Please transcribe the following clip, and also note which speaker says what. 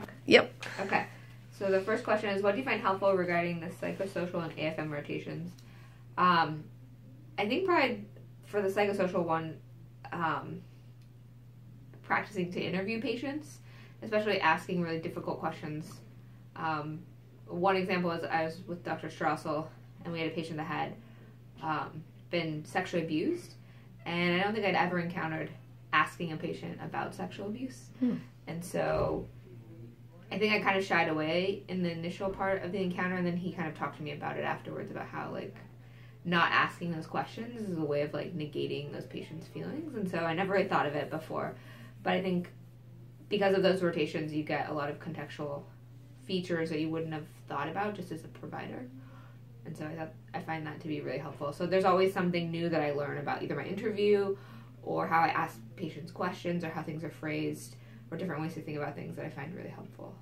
Speaker 1: talk.
Speaker 2: Yep.
Speaker 1: Okay. So the first question is, what do you find helpful regarding the psychosocial and AFM rotations? Um, I think probably for the psychosocial one, um, practicing to interview patients, especially asking really difficult questions. Um, one example is I was with Dr. Strassel, and we had a patient that had um, been sexually abused, and I don't think I'd ever encountered asking a patient about sexual abuse,
Speaker 2: Hmm.
Speaker 1: and so think I kind of shied away in the initial part of the encounter, and then he kind of talked to me about it afterwards about how like not asking those questions is a way of like negating those patients' feelings, and so I never had thought of it before, but I think because of those rotations, you get a lot of contextual features that you wouldn't have thought about just as a provider. And so I thought I find that to be really helpful. So there's always something new that I learn about either my interview or how I ask patients questions or how things are phrased or different ways to think about things that I find really helpful.